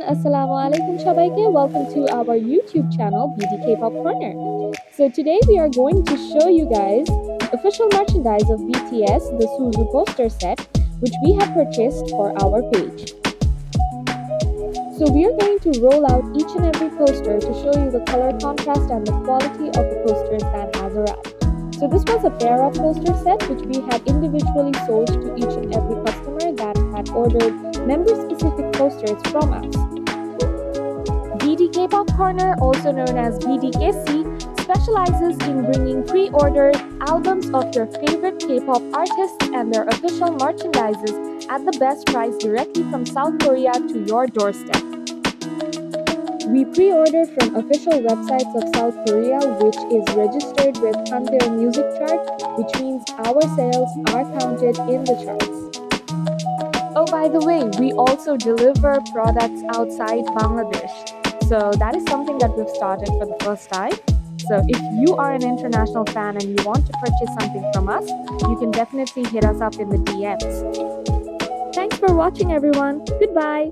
Assalamu alaikum shabaike. Welcome to our YouTube channel BDK Pop Corner. So today we are going to show you guys official merchandise of BTS, the SOWOOZOO poster set, which we have purchased for our page. So we are going to roll out each and every poster to show you the color contrast and the quality of the posters that has arrived. So this was a pair of poster set which we had individually sold to each and every customer that had ordered member-specific posters from us. BDK Pop Corner, also known as BDKC, specializes in bringing pre-ordered albums of your favorite K-pop artists and their official merchandises at the best price directly from South Korea to your doorstep. We pre-order from official websites of South Korea which is registered with Hanteo Music Chart, which means our sales are counted in the charts. Oh, by the way, we also deliver products outside Bangladesh. So that is something that we've started for the first time. So if you are an international fan and you want to purchase something from us, you can definitely hit us up in the DMs. Thanks for watching everyone. Goodbye.